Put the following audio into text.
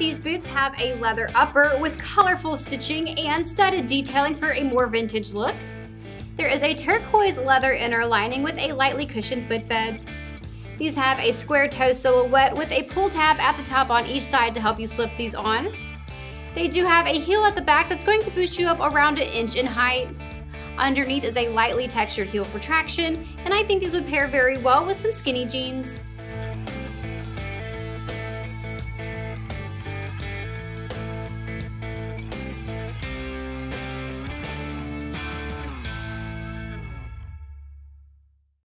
These boots have a leather upper with colorful stitching and studded detailing for a more vintage look. There is a turquoise leather inner lining with a lightly cushioned footbed. These have a square toe silhouette with a pull tab at the top on each side to help you slip these on. They do have a heel at the back that's going to boost you up around an inch in height. Underneath is a lightly textured heel for traction, and I think these would pair very well with some skinny jeans.